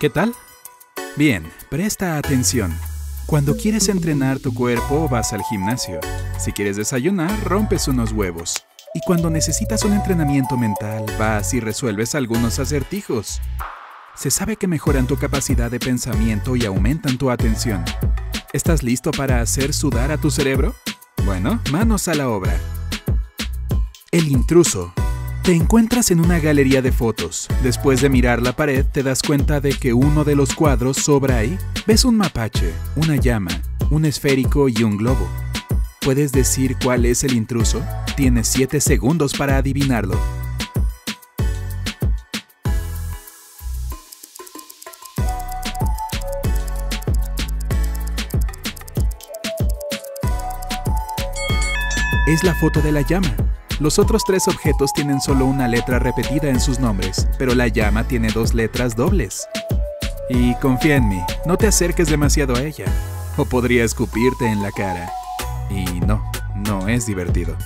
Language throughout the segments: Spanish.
¿Qué tal? Bien, presta atención. Cuando quieres entrenar tu cuerpo, vas al gimnasio. Si quieres desayunar, rompes unos huevos. Y cuando necesitas un entrenamiento mental, vas y resuelves algunos acertijos. Se sabe que mejoran tu capacidad de pensamiento y aumentan tu atención. ¿Estás listo para hacer sudar a tu cerebro? Bueno, manos a la obra. El intruso. Te encuentras en una galería de fotos. Después de mirar la pared, te das cuenta de que uno de los cuadros sobra ahí. Ves un mapache, una llama, un esférico y un globo. ¿Puedes decir cuál es el intruso? Tienes 7 segundos para adivinarlo. Es la foto de la llama. Los otros tres objetos tienen solo una letra repetida en sus nombres, pero la llama tiene dos letras dobles. Y confía en mí, no te acerques demasiado a ella, o podría escupirte en la cara. Y no, no es divertido.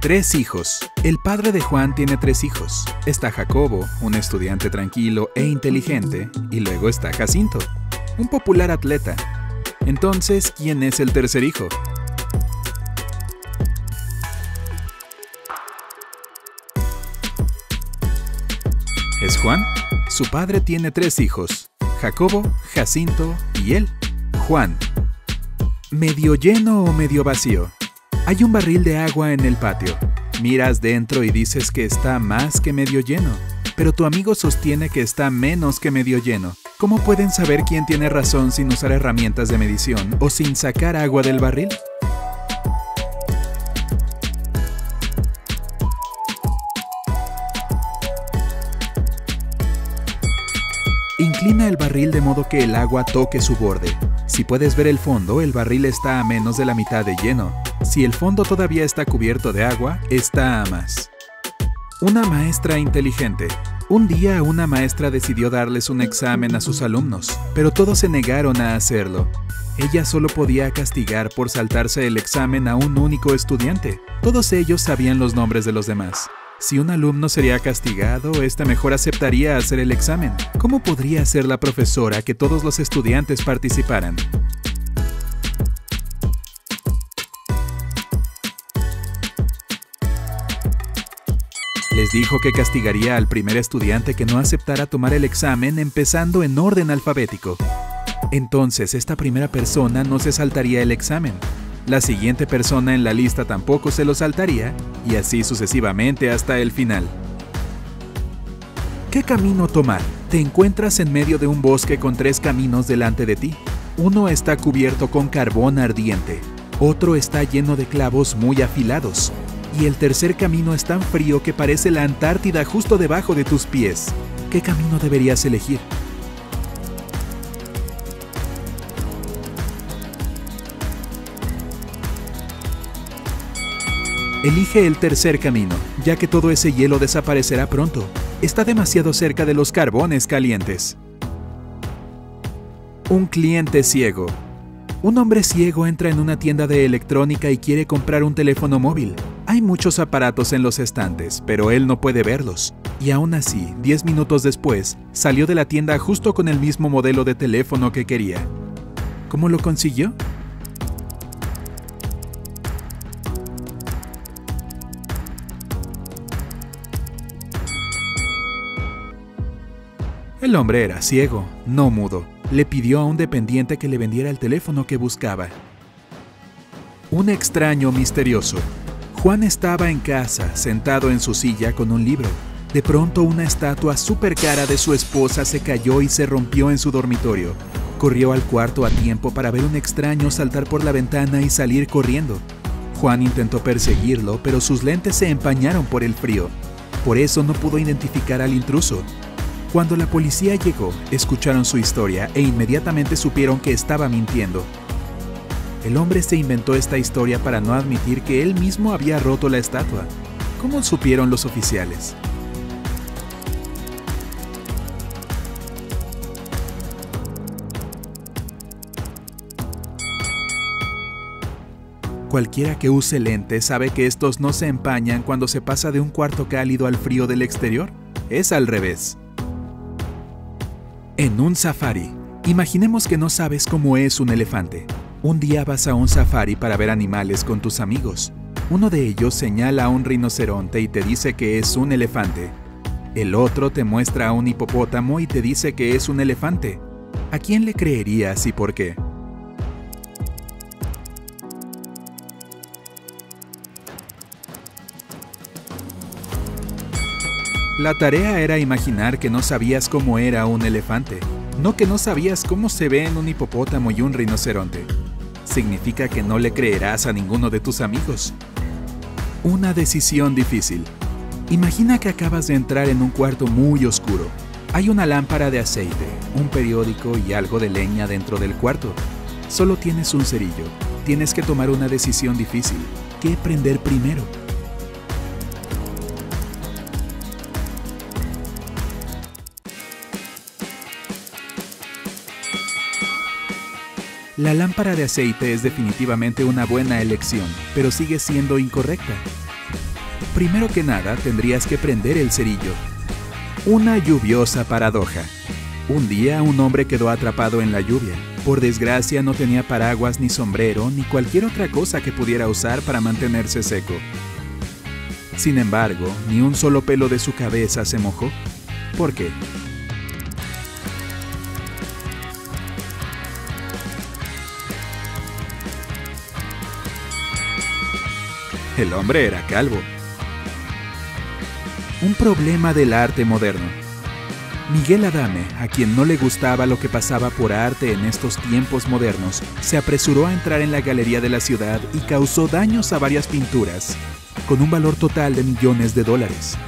Tres hijos. El padre de Juan tiene tres hijos. Está Jacobo, un estudiante tranquilo e inteligente, y luego está Jacinto, un popular atleta. Entonces, ¿quién es el tercer hijo? ¿Es Juan? Su padre tiene tres hijos, Jacobo, Jacinto y él, Juan. ¿Medio lleno o medio vacío? Hay un barril de agua en el patio. Miras dentro y dices que está más que medio lleno, pero tu amigo sostiene que está menos que medio lleno. ¿Cómo pueden saber quién tiene razón sin usar herramientas de medición o sin sacar agua del barril? Inclina el barril de modo que el agua toque su borde. Si puedes ver el fondo, el barril está a menos de la mitad de lleno. Si el fondo todavía está cubierto de agua, está a más. Una maestra inteligente. Un día una maestra decidió darles un examen a sus alumnos, pero todos se negaron a hacerlo. Ella solo podía castigar por saltarse el examen a un único estudiante. Todos ellos sabían los nombres de los demás. Si un alumno sería castigado, éste mejor aceptaría hacer el examen. ¿Cómo podría hacer la profesora que todos los estudiantes participaran? Les dijo que castigaría al primer estudiante que no aceptara tomar el examen empezando en orden alfabético. Entonces esta primera persona no se saltaría el examen. La siguiente persona en la lista tampoco se lo saltaría y así sucesivamente hasta el final. ¿Qué camino tomar? Te encuentras en medio de un bosque con tres caminos delante de ti. Uno está cubierto con carbón ardiente, otro está lleno de clavos muy afilados, y el tercer camino es tan frío que parece la Antártida justo debajo de tus pies. ¿Qué camino deberías elegir? Elige el tercer camino, ya que todo ese hielo desaparecerá pronto. Está demasiado cerca de los carbones calientes. Un cliente ciego. Un hombre ciego entra en una tienda de electrónica y quiere comprar un teléfono móvil. Hay muchos aparatos en los estantes, pero él no puede verlos. Y aún así, 10 minutos después, salió de la tienda justo con el mismo modelo de teléfono que quería. ¿Cómo lo consiguió? El hombre era ciego, no mudo. Le pidió a un dependiente que le vendiera el teléfono que buscaba. Un extraño misterioso. Juan estaba en casa, sentado en su silla con un libro. De pronto una estatua súper cara de su esposa se cayó y se rompió en su dormitorio. Corrió al cuarto a tiempo para ver un extraño saltar por la ventana y salir corriendo. Juan intentó perseguirlo, pero sus lentes se empañaron por el frío. Por eso no pudo identificar al intruso. Cuando la policía llegó, escucharon su historia e inmediatamente supieron que estaba mintiendo. El hombre se inventó esta historia para no admitir que él mismo había roto la estatua. ¿Cómo supieron los oficiales? Cualquiera que use lentes sabe que estos no se empañan cuando se pasa de un cuarto cálido al frío del exterior. Es al revés. En un safari. Imaginemos que no sabes cómo es un elefante. Un día vas a un safari para ver animales con tus amigos. Uno de ellos señala a un rinoceronte y te dice que es un elefante. El otro te muestra a un hipopótamo y te dice que es un elefante. ¿A quién le creerías y por qué? La tarea era imaginar que no sabías cómo era un elefante, no que no sabías cómo se ven un hipopótamo y un rinoceronte. Significa que no le creerás a ninguno de tus amigos. Una decisión difícil. Imagina que acabas de entrar en un cuarto muy oscuro. Hay una lámpara de aceite, un periódico y algo de leña dentro del cuarto. Solo tienes un cerillo. Tienes que tomar una decisión difícil. ¿Qué prender primero? La lámpara de aceite es definitivamente una buena elección, pero sigue siendo incorrecta. Primero que nada, tendrías que prender el cerillo. Una lluviosa paradoja. Un día un hombre quedó atrapado en la lluvia. Por desgracia no tenía paraguas ni sombrero ni cualquier otra cosa que pudiera usar para mantenerse seco. Sin embargo, ni un solo pelo de su cabeza se mojó. ¿Por qué? El hombre era calvo. Un problema del arte moderno. Miguel Adame, a quien no le gustaba lo que pasaba por arte en estos tiempos modernos, se apresuró a entrar en la galería de la ciudad y causó daños a varias pinturas, con un valor total de millones de dólares.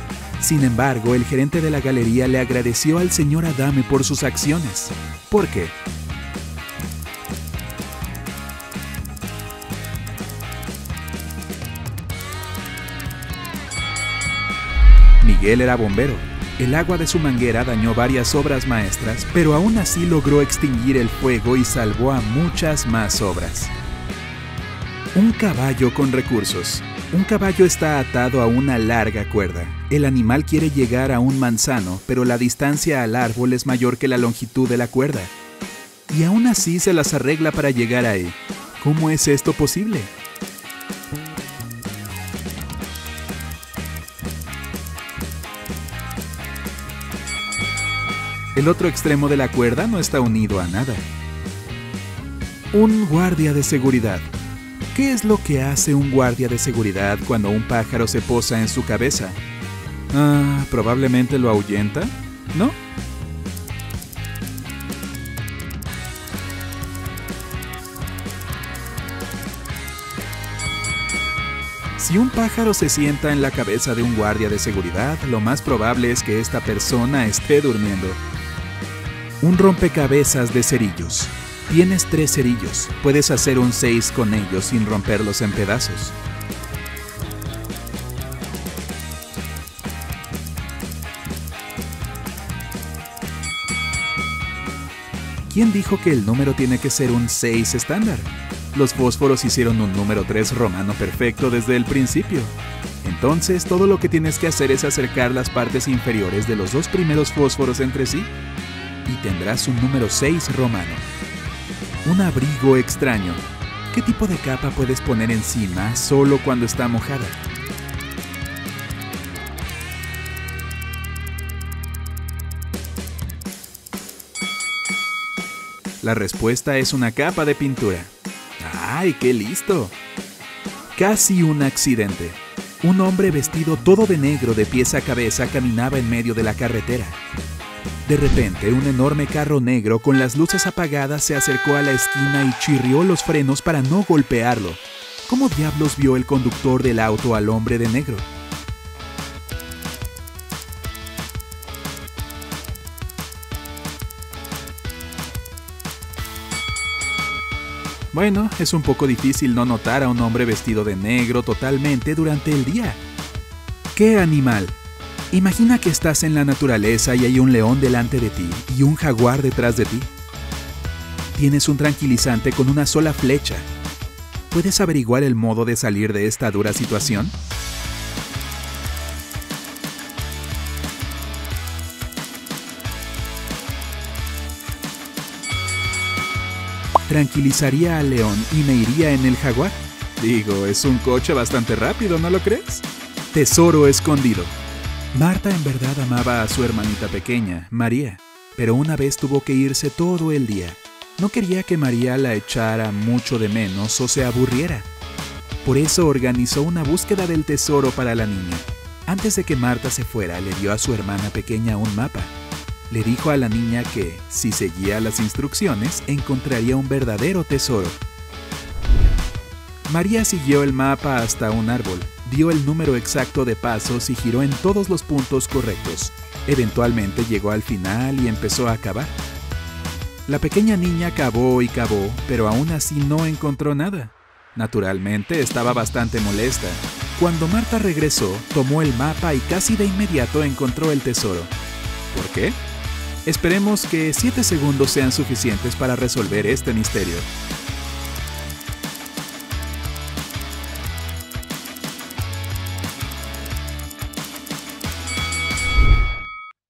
Sin embargo, el gerente de la galería le agradeció al señor Adame por sus acciones. ¿Por Miguel era bombero. El agua de su manguera dañó varias obras maestras, pero aún así logró extinguir el fuego y salvó a muchas más obras. Un caballo con recursos. Un caballo está atado a una larga cuerda. El animal quiere llegar a un manzano, pero la distancia al árbol es mayor que la longitud de la cuerda. Y aún así se las arregla para llegar ahí. ¿Cómo es esto posible? El otro extremo de la cuerda no está unido a nada. Un guardia de seguridad. ¿Qué es lo que hace un guardia de seguridad cuando un pájaro se posa en su cabeza? Ah, probablemente lo ahuyenta, ¿no? Si un pájaro se sienta en la cabeza de un guardia de seguridad, lo más probable es que esta persona esté durmiendo. Un rompecabezas de cerillos. Tienes tres cerillos. Puedes hacer un 6 con ellos sin romperlos en pedazos. ¿Quién dijo que el número tiene que ser un 6 estándar? Los fósforos hicieron un número 3 romano perfecto desde el principio. Entonces, todo lo que tienes que hacer es acercar las partes inferiores de los dos primeros fósforos entre sí y tendrás un número 6 romano. Un abrigo extraño. ¿Qué tipo de capa puedes poner encima solo cuando está mojada? La respuesta es una capa de pintura. ¡Ay, qué listo! Casi un accidente. Un hombre vestido todo de negro de pies a cabeza caminaba en medio de la carretera. De repente, un enorme carro negro con las luces apagadas se acercó a la esquina y chirrió los frenos para no golpearlo. ¿Cómo diablos vio el conductor del auto al hombre de negro? Bueno, es un poco difícil no notar a un hombre vestido de negro totalmente durante el día. ¿Qué animal? Imagina que estás en la naturaleza y hay un león delante de ti y un jaguar detrás de ti. Tienes un tranquilizante con una sola flecha. ¿Puedes averiguar el modo de salir de esta dura situación? tranquilizaría al león y me iría en el jaguar. Digo, es un coche bastante rápido, ¿no lo crees? Tesoro escondido. Marta en verdad amaba a su hermanita pequeña, María, pero una vez tuvo que irse todo el día. No quería que María la echara mucho de menos o se aburriera. Por eso organizó una búsqueda del tesoro para la niña. Antes de que Marta se fuera, le dio a su hermana pequeña un mapa. Le dijo a la niña que, si seguía las instrucciones, encontraría un verdadero tesoro. María siguió el mapa hasta un árbol, dio el número exacto de pasos y giró en todos los puntos correctos. Eventualmente llegó al final y empezó a cavar. La pequeña niña cavó y cavó, pero aún así no encontró nada. Naturalmente estaba bastante molesta. Cuando Marta regresó, tomó el mapa y casi de inmediato encontró el tesoro. ¿Por qué? Esperemos que 7 segundos sean suficientes para resolver este misterio.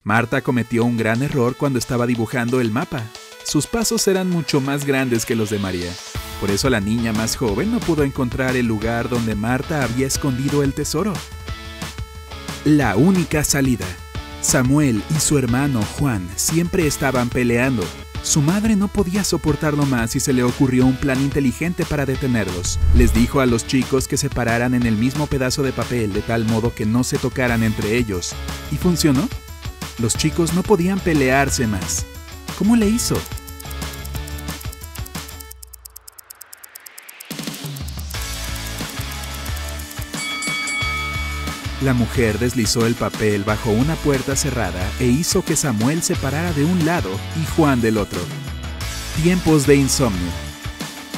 Marta cometió un gran error cuando estaba dibujando el mapa. Sus pasos eran mucho más grandes que los de María. Por eso la niña más joven no pudo encontrar el lugar donde Marta había escondido el tesoro. La única salida. Samuel y su hermano Juan siempre estaban peleando. Su madre no podía soportarlo más y se le ocurrió un plan inteligente para detenerlos. Les dijo a los chicos que se pararan en el mismo pedazo de papel de tal modo que no se tocaran entre ellos. ¿Y funcionó? Los chicos no podían pelearse más. ¿Cómo le hizo? La mujer deslizó el papel bajo una puerta cerrada e hizo que Samuel se parara de un lado y Juan del otro. Tiempos de insomnio.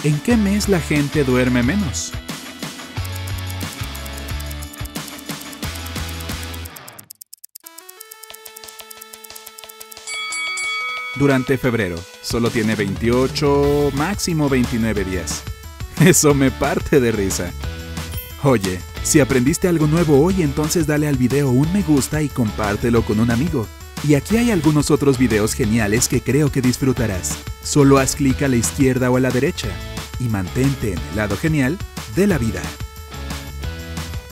¿En qué mes la gente duerme menos? Durante febrero, solo tiene 28, máximo 29 días. Eso me parte de risa. Oye, si aprendiste algo nuevo hoy, entonces dale al video un me gusta y compártelo con un amigo. Y aquí hay algunos otros videos geniales que creo que disfrutarás. Solo haz clic a la izquierda o a la derecha y mantente en el lado genial de la vida.